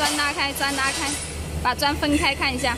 砖拉开，砖拉开，把砖分开看一下。